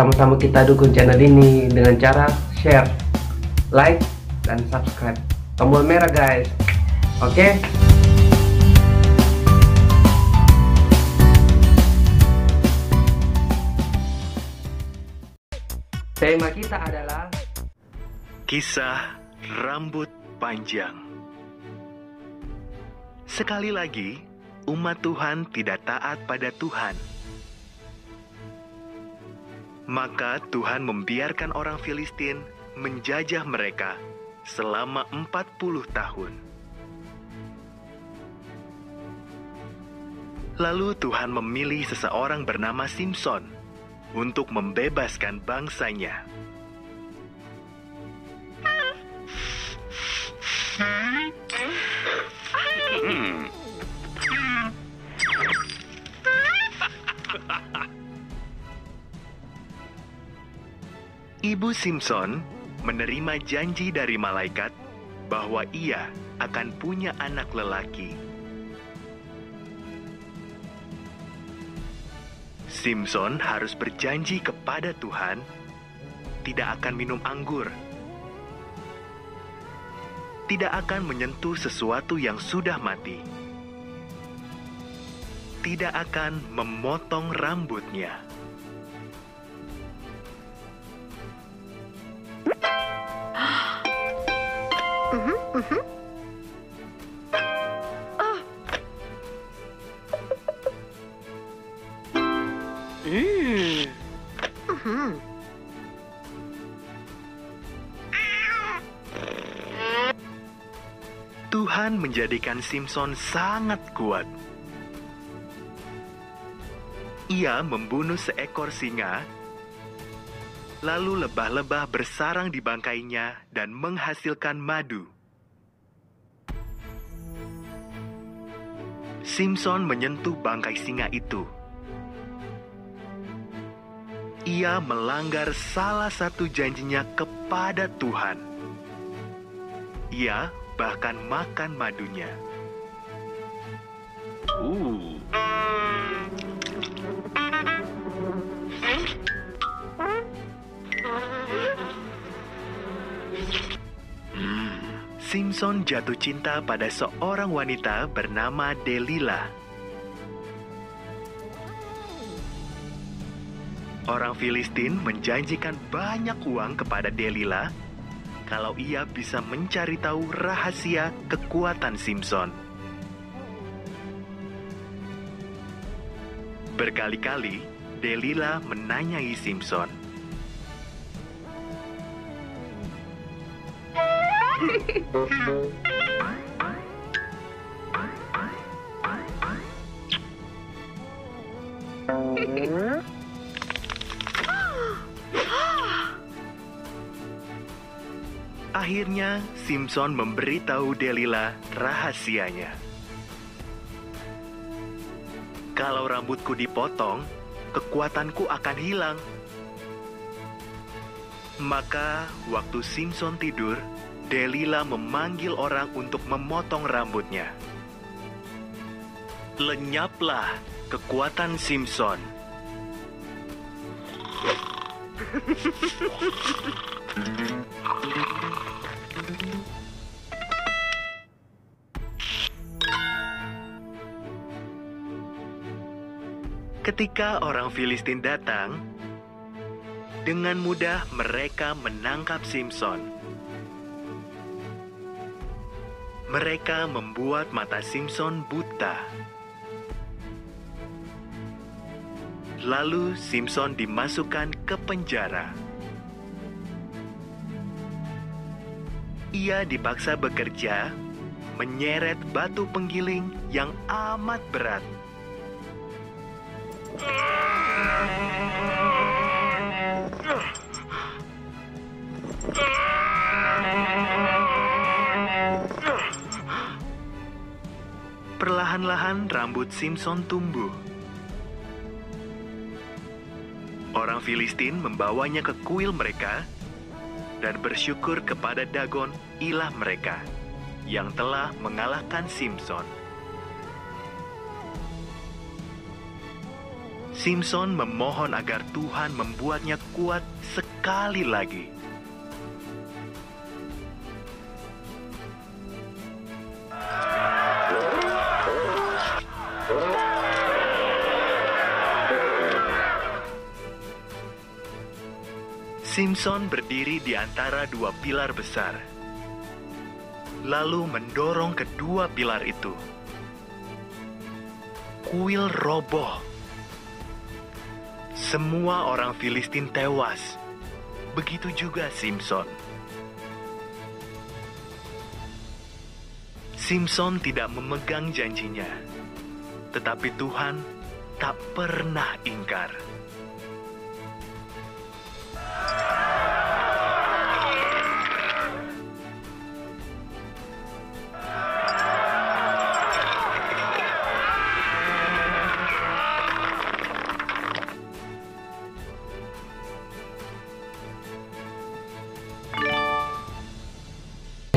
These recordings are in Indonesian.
sama-sama kita dukung channel ini dengan cara share, like, dan subscribe. Tombol merah guys. Oke? Tema kita adalah Kisah rambut panjang. Sekali lagi, umat Tuhan tidak taat pada Tuhan. Maka Tuhan membiarkan orang Filistin menjajah mereka selama 40 tahun. Lalu Tuhan memilih seseorang bernama Simpson untuk membebaskan bangsanya. Ibu Simpson menerima janji dari malaikat bahwa ia akan punya anak lelaki. Simpson harus berjanji kepada Tuhan tidak akan minum anggur, tidak akan menyentuh sesuatu yang sudah mati, tidak akan memotong rambutnya. Tuhan menjadikan Simpson sangat kuat. Ia membunuh seekor singa, lalu lebah-lebah bersarang di bangkainya dan menghasilkan madu. Simpson menyentuh bangkai singa itu. Ia melanggar salah satu janjinya kepada Tuhan. Ia bahkan makan madunya. Uh. Simpson jatuh cinta pada seorang wanita bernama Delilah. Orang Filistin menjanjikan banyak uang kepada Delilah kalau ia bisa mencari tahu rahasia kekuatan Simpson. Berkali-kali, Delilah menanyai Simpson. Akhirnya, Simpson memberitahu Delilah rahasianya. Kalau rambutku dipotong, kekuatanku akan hilang. Maka, waktu Simpson tidur, Delilah memanggil orang untuk memotong rambutnya. Lenyaplah kekuatan Simpson. Ketika orang Filistin datang, dengan mudah mereka menangkap Simpson. Mereka membuat mata Simpson buta. Lalu Simpson dimasukkan ke penjara. Ia dipaksa bekerja, menyeret batu penggiling yang amat berat. Perlahan-lahan rambut Simpson tumbuh. Orang Filistin membawanya ke kuil mereka dan bersyukur kepada Dagon, ilah mereka, yang telah mengalahkan Simpson. Simpson memohon agar Tuhan membuatnya kuat sekali lagi. Simpson berdiri di antara dua pilar besar, lalu mendorong kedua pilar itu. Kuil roboh. Semua orang Filistin tewas. Begitu juga Simpson. Simpson tidak memegang janjinya, tetapi Tuhan tak pernah ingkar.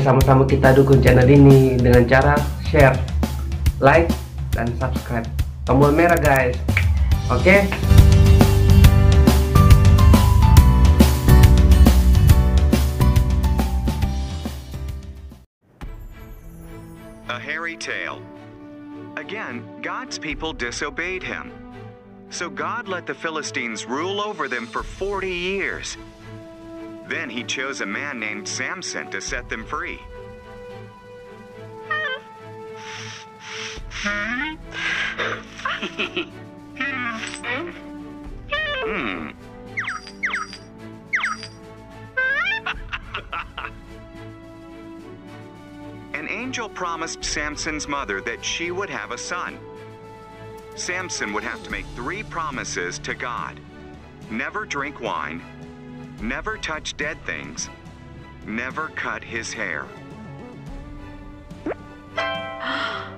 Sama-sama kita dukung channel ini dengan cara share, like, dan subscribe. Tombol merah guys. Oke? A hairy tale. Again, God's people disobeyed him. So God let the Philistines rule over them for 40 years. Then he chose a man named Samson to set them free. Hmm. An angel promised Samson's mother that she would have a son. Samson would have to make three promises to God never drink wine, never touch dead things, never cut his hair.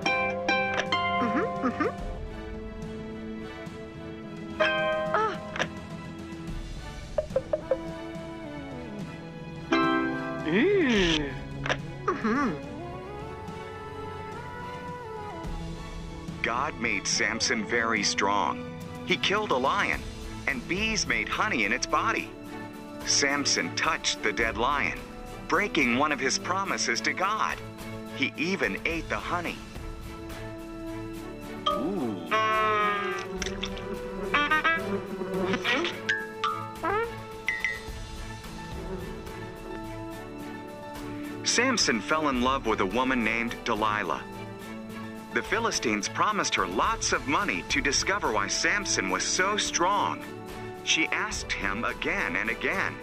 Mm-hmm. Mm-hmm. God made Samson very strong. He killed a lion, and bees made honey in its body. Samson touched the dead lion, breaking one of his promises to God. He even ate the honey. Samson fell in love with a woman named Delilah. The Philistines promised her lots of money to discover why Samson was so strong. She asked him again and again.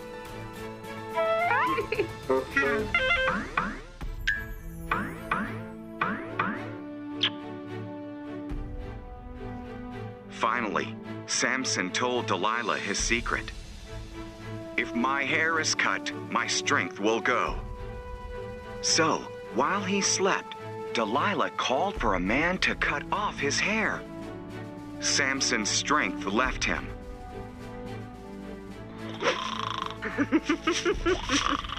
Finally, Samson told Delilah his secret. If my hair is cut, my strength will go. So, while he slept, Delilah called for a man to cut off his hair. Samson's strength left him.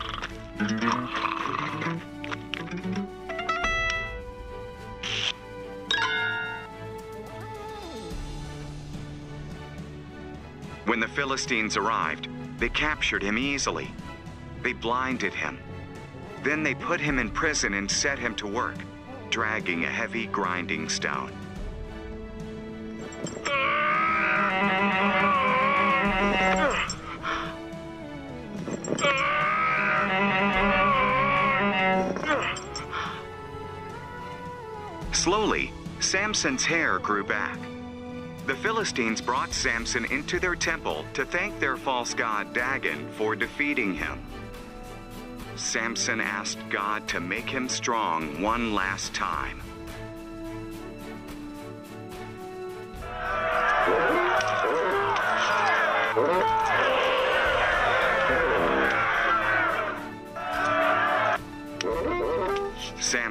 When the Philistines arrived, they captured him easily. They blinded him. Then they put him in prison and set him to work, dragging a heavy grinding stone. Slowly, Samson's hair grew back. The Philistines brought Samson into their temple to thank their false god Dagon for defeating him. Samson asked God to make him strong one last time.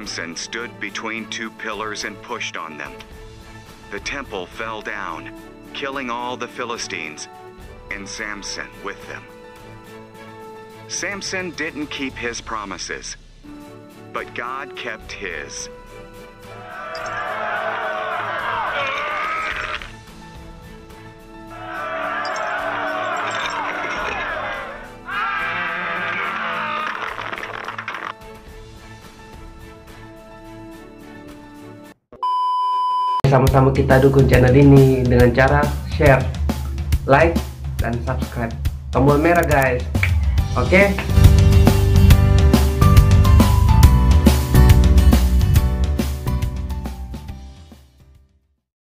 Samson stood between two pillars and pushed on them. The temple fell down, killing all the Philistines, and Samson with them. Samson didn't keep his promises, but God kept his. Sama-sama kita dukung channel ini dengan cara share, like, dan subscribe. Tombol merah guys. Oke?